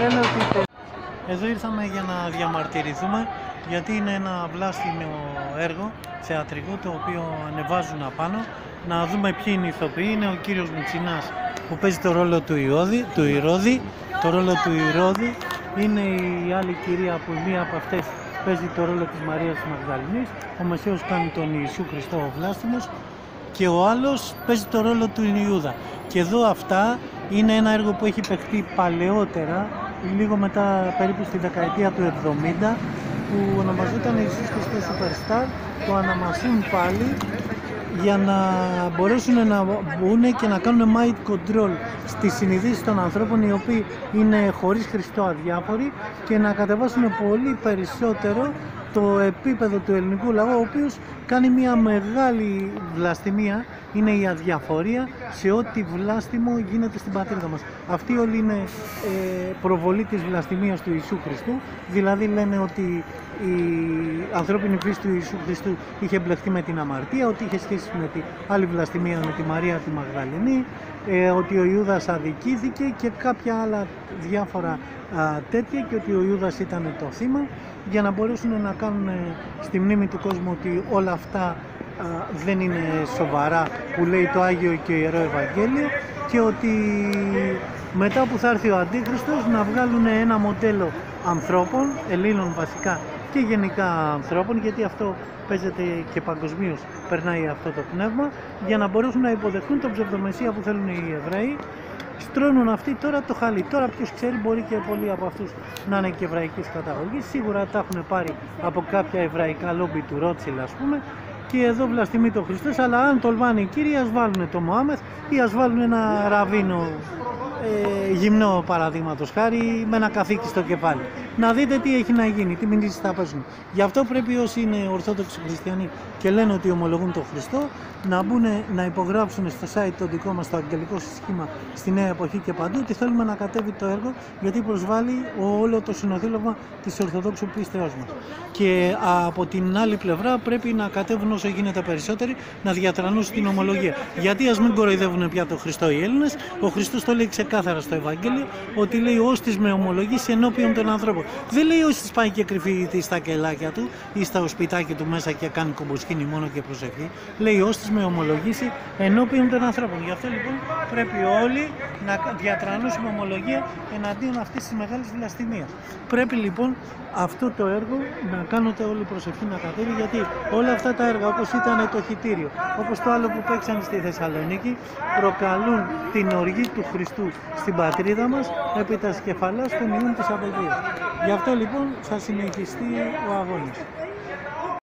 λένε ότι... Εδώ ήρθαμε για να διαμαρτυρηθούμε γιατί είναι ένα βλάστημο έργο θεατρικό το οποίο ανεβάζουν απάνω να δούμε ποιοι είναι οι ηθοποιοί. Είναι ο κύριος Μητσινάς που παίζει το ρόλο του, Ιώδη, του Ηρώδη, το ρόλο του Ηρώδη. Είναι η άλλη κυρία που μία από αυτές παίζει το ρόλο της Μαρίας της Μαγδαληνής. Ο Μεσαίος κάνει τον Ιησού Χριστό ο Βλάστημος και ο άλλος παίζει το ρόλο του Ιούδα. Και εδώ αυτά είναι ένα έργο που έχει παιχτεί παλαιότερα, λίγο μετά περίπου στη δεκαετία του 70, που ονομαζόταν Ιησούς Χριστός Superstar, το αναμασούν πάλι για να μπορέσουν να μπουν και να κάνουν mind control στη συνειδήσεις των ανθρώπων οι οποίοι είναι χωρίς Χριστό αδιάφοροι και να κατεβάσουν πολύ περισσότερο το επίπεδο του ελληνικού λαού ο οποίος κάνει μια μεγάλη βλαστημία είναι η αδιαφορία σε ό,τι βλάστημο γίνεται στην πατρίδα μας. Αυτή όλη είναι ε, προβολή της βλαστημίας του Ιησού Χριστού, δηλαδή λένε ότι η ανθρώπινη φύση του Ιησού Χριστού είχε μπλεχτεί με την αμαρτία, ότι είχε σχέση με τη άλλη βλαστημία με τη Μαρία τη Μαγδαληνή, ε, ότι ο Ιούδας αδικήθηκε και κάποια άλλα διάφορα τέτοια και ότι ο Ιούδας ήταν το θύμα για να μπορέσουν να κάνουν στη μνήμη του κόσμου ότι όλα αυτά δεν είναι σοβαρά που λέει το Άγιο και Ιερό Ευαγγέλιο και ότι μετά που θα έρθει ο Αντίχριστος να βγάλουν ένα μοντέλο ανθρώπων, Ελλήνων βασικά και γενικά ανθρώπων γιατί αυτό παίζεται και παγκοσμίως περνάει αυτό το πνεύμα για να μπορέσουν να υποδεχτούν τον ψευδομεσία που θέλουν οι Εβραίοι στρώνουν αυτοί τώρα το χαλί. Τώρα ποιος ξέρει, μπορεί και πολλοί από αυτούς να είναι και εβραϊκής καταγωγής. Σίγουρα τα έχουν πάρει από κάποια εβραϊκά λόμπι του Ρότσιλ, ας πούμε, και εδώ βλαστημεί το Χριστός, αλλά αν τολμάνε οι κύριοι ας βάλουν το Μωάμεθ ή ας βάλουν ένα ραβίνο ε, γυμνό παραδείγματος χάρη με ένα καθήκη στο κεφάλι. Να δείτε τι έχει να γίνει, τι μηνύσεις θα παίζουν. Γι' αυτό πρέπει όσοι είναι Ορθόδοξοι Χριστιανοί και λένε ότι ομολογούν τον Χριστό να μπουν να υπογράψουν στο site το δικό μας το αγγελικό σχήμα στη νέα εποχή και παντού ότι θέλουμε να κατέβει το έργο γιατί προσβάλλει όλο το συνοδήλωμα της Ορθοδόξου πίστεώς μας. Και από την άλλη πλευρά πρέπει να κατέβουν όσο γίνεται περισσότεροι να διατρανώσουν την ομολογία. Γιατί ας μην κοροϊδεύουν πια τον Χριστό οι Έλληνες, ο Χριστός το λέει ξεκάθαρα στο Ευαγγέλιο ότι λέει ως της με ομολογήσει ενώπιον των ανθρώπων. Δεν λέει ω τη πάει και κρυφεί στα κελάκια του ή στα οσπιτάκια του μέσα και κάνει κομποσκίνη μόνο και προσευχή. Λέει ω τη με ομολογήσει ενώπιον των ανθρώπων. Γι' αυτό λοιπόν πρέπει όλοι να διατρανώσουμε ομολογία εναντίον αυτής της μεγάλης βλαστημίας. Πρέπει λοιπόν αυτό το έργο να κάνετε όλη προσευχή να κατέβει γιατί όλα αυτά τα έργα όπως ήταν το χιτήριο, όπως το άλλο που παίξαν στη Θεσσαλονίκη προκαλούν την οργή του Χριστού στην πατρίδα μας επί τα σκεφαλάς των ιών της απελπίας. Γι' αυτό λοιπόν θα συνεχιστεί ο αγώνας.